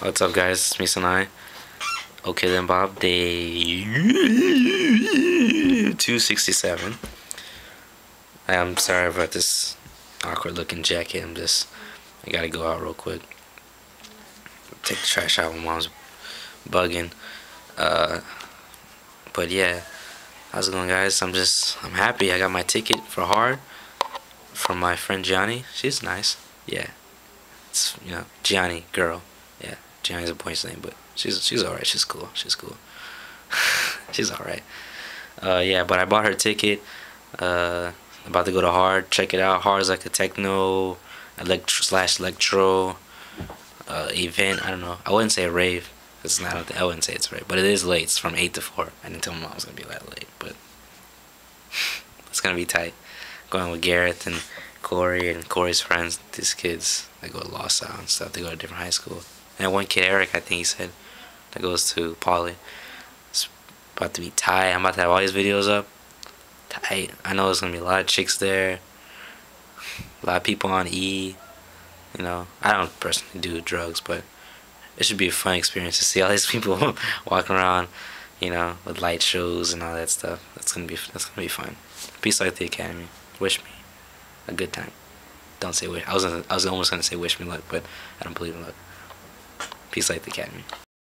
What's up guys, it's me I. Okay then Bob, day 267. I'm sorry about this awkward looking jacket, I'm just, I gotta go out real quick. Take the trash out when mom's bugging. Uh, but yeah, how's it going guys? I'm just, I'm happy I got my ticket for hard from my friend Gianni. She's nice, yeah. It's, you know, Gianni, girl, yeah. Gianni's a boy's name, but she's she's alright. She's cool. She's cool. she's alright. Uh, yeah, but I bought her ticket. Uh, about to go to Hard. Check it out. Hard is like a techno, electro slash electro uh, event. I don't know. I wouldn't say a rave. It's not. I wouldn't say it's rave, but it is late. It's from eight to four. I didn't tell my mom I was gonna be that late, but it's gonna be tight. Going with Gareth and Corey and Corey's friends. These kids, they go to Los Al and stuff. They go to different high school. And one kid, Eric, I think he said, that goes to Poly. It's about to be tight. I'm about to have all these videos up. Tight. I know there's gonna be a lot of chicks there. A lot of people on E. You know, I don't personally do drugs, but it should be a fun experience to see all these people walking around, you know, with light shows and all that stuff. That's gonna be that's gonna be fun. Peace out the academy. Wish me a good time. Don't say wish. I was I was almost gonna say wish me luck, but I don't believe in luck. Peace Light the Academy.